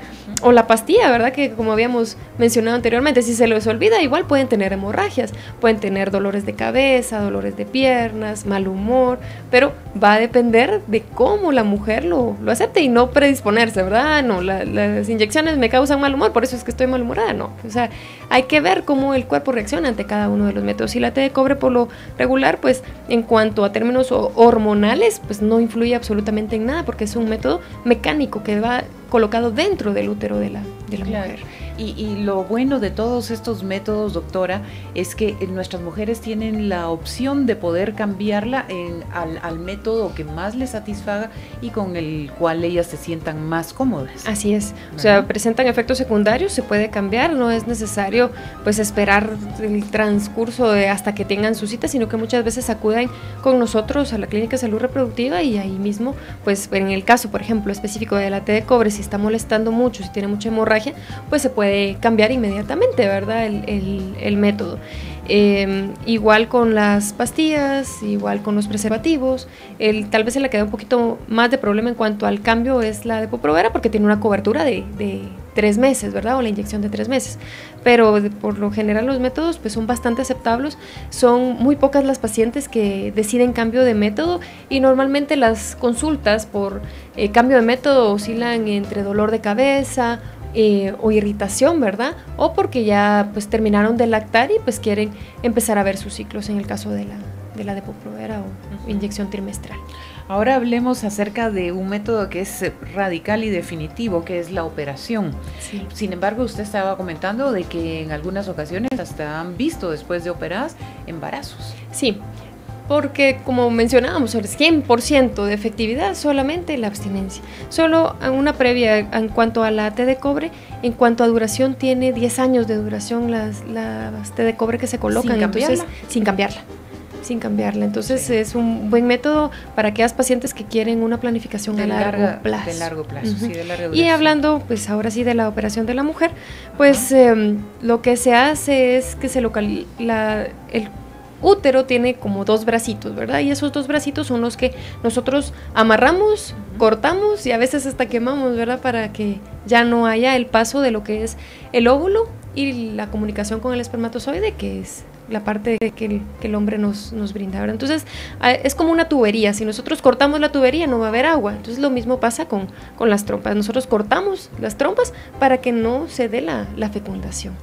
O la pastilla, ¿verdad? Que como habíamos mencionado anteriormente, si se les olvida, igual pueden tener hemorragias, pueden tener dolores de cabeza, dolores de piernas, mal humor, pero va a depender de cómo la mujer lo, lo acepte y no predisponerse, ¿verdad? No, las inyecciones me causan mal humor, por eso es que estoy malhumorada, no. O sea, hay que ver cómo el cuerpo reacciona ante cada uno de los métodos. Y la T de cobre por lo regular, pues en cuanto a términos hormonales, pues no influye absolutamente en nada porque es un método mecánico que va colocado dentro del útero de la, de la mujer. Y, lo bueno de todos estos métodos, doctora, es que nuestras mujeres tienen la opción de poder cambiarla en, al, método que más les satisfaga y con el cual ellas se sientan más cómodas. Así es. O sea, presentan efectos secundarios, se puede cambiar, no es necesario pues esperar el transcurso de hasta que tengan su cita, sino que muchas veces acuden con nosotros a la clínica de salud reproductiva y ahí mismo, pues en el caso, por ejemplo, específico de la T de cobre, si está molestando mucho, si tiene mucha hemorragia, pues se puede puede cambiar inmediatamente, ¿verdad? El, método. Em, igual con las pastillas, igual con los preservativos. El, tal vez se le queda un poquito más de problema en cuanto al cambio es la de Poprovera porque tiene una cobertura de, tres meses, ¿verdad? O la inyección de tres meses. Pero por lo general los métodos pues son bastante aceptables. Son muy pocas las pacientes que deciden cambio de método y normalmente las consultas por eh, cambio de método oscilan entre dolor de cabeza eh, o irritación, ¿verdad? O porque ya pues terminaron de lactar y pues quieren empezar a ver sus ciclos en el caso de la, de la depoprovera o inyección trimestral. Ahora hablemos acerca de un método que es radical y definitivo, que es la operación. Sin embargo, usted estaba comentando de que en algunas ocasiones hasta han visto después de operadas embarazos. Sí, porque como mencionábamos, el 100% de efectividad solamente la abstinencia. Solo una previa en cuanto a la T de cobre, en cuanto a duración tiene 10 años de duración las, las T de cobre que se colocan, sin cambiarla. entonces sin cambiarla. Sin cambiarla. Entonces es un buen método para aquellas pacientes que quieren una planificación de, largo plazo. De largo plazo, sí, de largo Y hablando, pues ahora sí, de la operación de la mujer, pues em, lo que se hace es que se localiza el útero tiene como dos bracitos, ¿verdad? Y esos dos bracitos son los que nosotros amarramos, cortamos y a veces hasta quemamos, ¿verdad? Para que ya no haya el paso de lo que es el óvulo y la comunicación con el espermatozoide, que es la parte que el, hombre nos, nos brinda. ¿verdad? Entonces, es como una tubería. Si nosotros cortamos la tubería, no va a haber agua. Entonces, lo mismo pasa con, con las trompas. Nosotros cortamos las trompas para que no se dé la, la fecundación.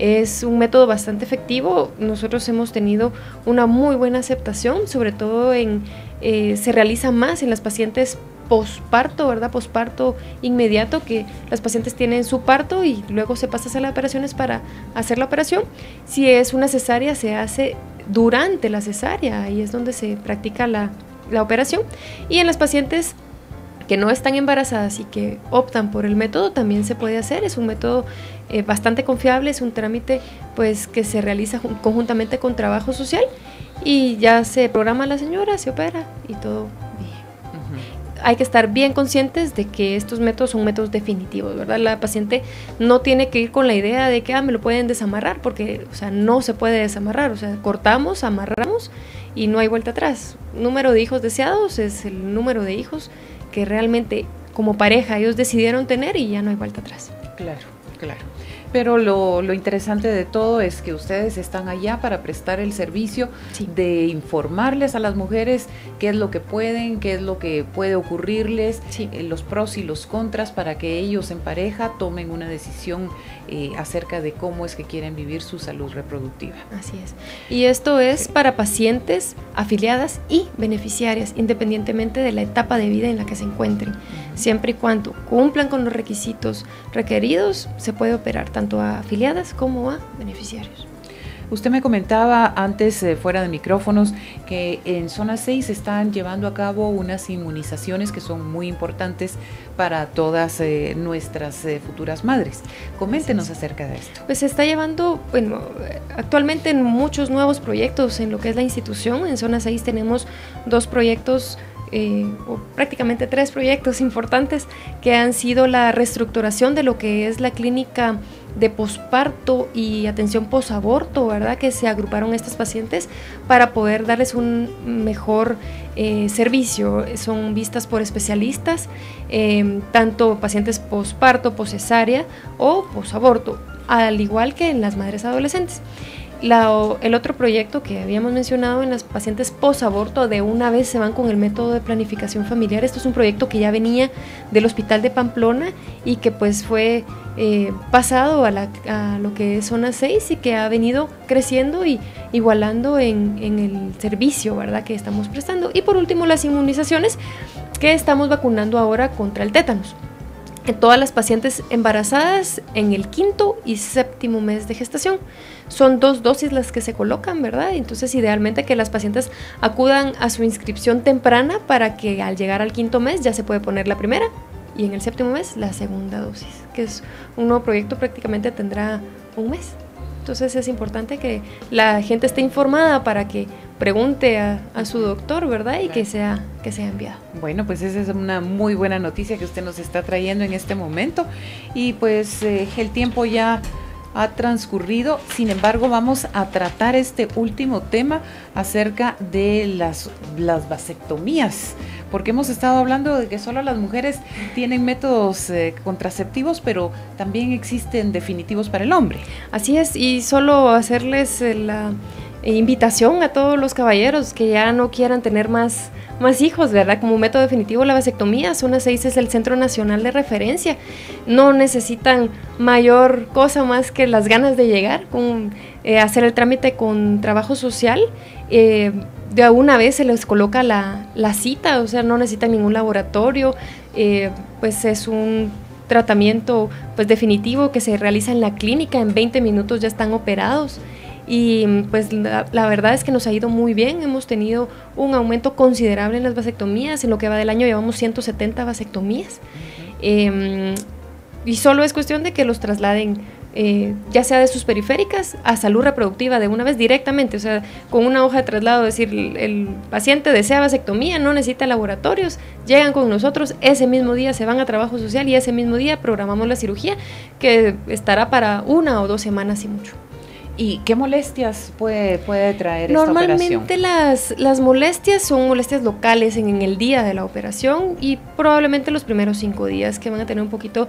Es un método bastante efectivo. Nosotros hemos tenido una muy buena aceptación, sobre todo en, eh, se realiza más en las pacientes posparto, ¿verdad? Posparto inmediato, que las pacientes tienen su parto y luego se pasa a las operaciones para hacer la operación. Si es una cesárea, se hace durante la cesárea, ahí es donde se practica la, la operación. Y en las pacientes que no están embarazadas y que optan por el método también se puede hacer. Es un método eh, bastante confiable, es un trámite pues que se realiza conjuntamente con trabajo social y ya se programa la señora, se opera y todo bien. Hay que estar bien conscientes de que estos métodos son métodos definitivos, ¿verdad? La paciente no tiene que ir con la idea de que ah, me lo pueden desamarrar, porque, o sea, no se puede desamarrar, o sea, cortamos, amarramos y no hay vuelta atrás. Número de hijos deseados es el número de hijos que realmente como pareja ellos decidieron tener y ya no hay vuelta atrás. Claro, claro. Pero lo, lo, interesante de todo es que ustedes están allá para prestar el servicio Sí. de informarles a las mujeres qué es lo que pueden, qué es lo que puede ocurrirles, Sí. eh, los pros y los contras para que ellos en pareja tomen una decisión eh, acerca de cómo es que quieren vivir su salud reproductiva. Así es. Y esto es para pacientes afiliadas y beneficiarias, independientemente de la etapa de vida en la que se encuentren. Siempre y cuando cumplan con los requisitos requeridos, se puede operar tanto a afiliadas como a beneficiarios. Usted me comentaba antes, eh, fuera de micrófonos, que en zona 6 están llevando a cabo unas inmunizaciones que son muy importantes para todas eh, nuestras eh, futuras madres. Coméntenos acerca de esto. Pues se está llevando, bueno, actualmente en muchos nuevos proyectos en lo que es la institución. En Zona 6 tenemos dos proyectos, eh, o prácticamente tres proyectos importantes que han sido la reestructuración de lo que es la clínica de posparto y atención posaborto, ¿verdad? Que se agruparon estas pacientes para poder darles un mejor eh, servicio. Son vistas por especialistas, eh, tanto pacientes posparto, poscesárea o posaborto, al igual que en las madres adolescentes. La, el otro proyecto que habíamos mencionado en las pacientes posaborto, de una vez se van con el método de planificación familiar. Esto es un proyecto que ya venía del Hospital de Pamplona y que pues fue eh, pasado a, la- a lo que es zona 6 y que ha venido creciendo y igualando en, en el servicio ¿verdad? que estamos prestando. Y por último las inmunizaciones que estamos vacunando ahora contra el tétanos en todas las pacientes embarazadas en el quinto y séptimo mes de gestación. Son dos dosis las que se colocan, ¿verdad? Entonces, idealmente que las pacientes acudan a su inscripción temprana para que al llegar al quinto mes ya se puede poner la primera y en el séptimo mes la segunda dosis, que es un nuevo proyecto prácticamente tendrá un mes. Entonces es importante que la gente esté informada para que pregunte a, a su doctor, ¿verdad? Y que sea, que sea enviado. Bueno, pues esa es una muy buena noticia que usted nos está trayendo en este momento. Y pues eh, el tiempo ya ha transcurrido, sin embargo vamos a tratar este último tema acerca de las, las vasectomías, porque hemos estado hablando de que solo las mujeres tienen métodos eh, contraceptivos, pero también existen definitivos para el hombre. Así es, y solo hacerles eh, la invitación a todos los caballeros que ya no quieran tener más, más hijos, ¿verdad? Como método definitivo la vasectomía, Zona 6 es el centro nacional de referencia. No necesitan mayor cosa más que las ganas de llegar, con, eh, hacer el trámite con trabajo social. eh, de una vez se les coloca la, la cita, o sea, no necesitan ningún laboratorio, eh, pues es un tratamiento pues definitivo que se realiza en la clínica, en 20 minutos ya están operados y pues la, la, verdad es que nos ha ido muy bien, hemos tenido un aumento considerable en las vasectomías, en lo que va del año llevamos 170 vasectomías. Eh, y solo es cuestión de que los trasladen eh, ya sea de sus periféricas a salud reproductiva de una vez directamente, o sea, con una hoja de traslado, decir, el, el, paciente desea vasectomía, no necesita laboratorios, llegan con nosotros, ese mismo día se van a trabajo social y ese mismo día programamos la cirugía que estará para una o dos semanas y mucho. ¿Y qué molestias puede, puede traer Normalmente esta operación? las, las molestias son molestias locales en, en el día de la operación y probablemente los primeros cinco días que van a tener un poquito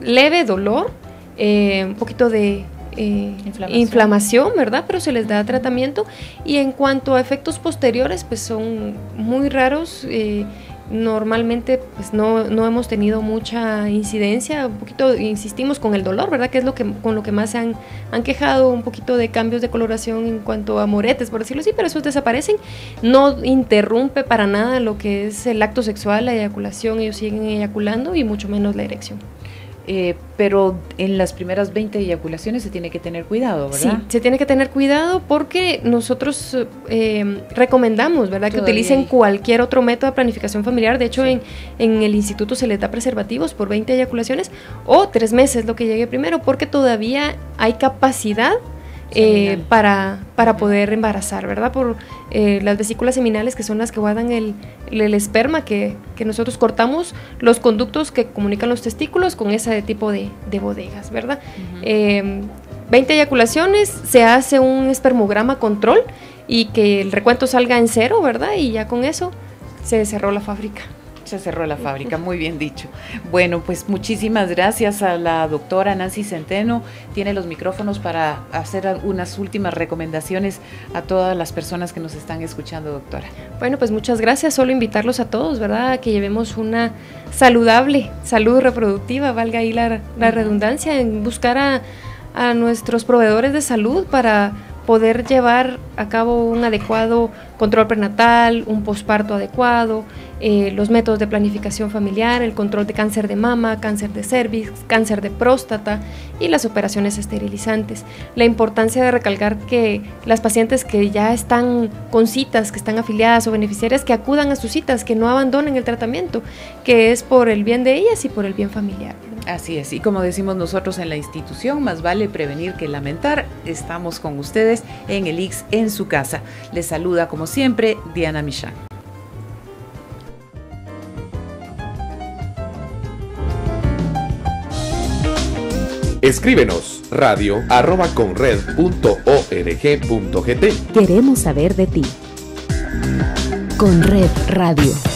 leve dolor, eh, un poquito de eh, inflamación. inflamación. ¿verdad? Pero se les da tratamiento. Y en cuanto a efectos posteriores, pues son muy raros. Eh, normalmente pues no, no, hemos tenido mucha incidencia, un poquito insistimos con el dolor, ¿verdad? Que es lo que, con lo que más se han, han quejado, un poquito de cambios de coloración en cuanto a moretes, por decirlo así, pero esos desaparecen, no interrumpe para nada lo que es el acto sexual, la eyaculación, ellos siguen eyaculando y mucho menos la erección. Eh, pero en las primeras 20 eyaculaciones se tiene que tener cuidado, ¿verdad? Sí, se tiene que tener cuidado porque nosotros eh, recomendamos, ¿verdad? Que utilicen hay. cualquier otro método de planificación familiar. De hecho, sí. en, en, el instituto se les da preservativos por 20 eyaculaciones o tres meses, lo que llegue primero, porque todavía hay capacidad eh, para, para poder embarazar, ¿verdad? Por eh, las vesículas seminales que son las que guardan el, el, el esperma que, que, nosotros cortamos, los conductos que comunican los testículos con ese tipo de, de bodegas, ¿verdad? Uh -huh. eh, 20 eyaculaciones, se hace un espermograma control y que el recuento salga en cero, ¿verdad? Y ya con eso se cerró la fábrica. Se cerró la fábrica, muy bien dicho. Bueno, pues muchísimas gracias a la doctora Nancy Centeno. Tiene los micrófonos para hacer unas últimas recomendaciones a todas las personas que nos están escuchando, doctora. Bueno, pues muchas gracias. Solo invitarlos a todos, ¿verdad? A que llevemos una saludable salud reproductiva, valga ahí la, redundancia, en buscar a nuestros proveedores de salud para poder llevar a cabo un adecuado control prenatal, un posparto adecuado, eh, los métodos de planificación familiar, el control de cáncer de mama, cáncer de cervix, cáncer de próstata y las operaciones esterilizantes. La importancia de recalcar que las pacientes que ya están con citas, que están afiliadas o beneficiarias, que acudan a sus citas, que no abandonen el tratamiento, que es por el bien de ellas y por el bien familiar. Así es, y como decimos nosotros en la institución, más vale prevenir que lamentar. Estamos con ustedes en el Ix en su casa. Les saluda como siempre Diana Michán. Escríbenos radio arroba conred.org.gt. Queremos saber de ti. Con Red Radio.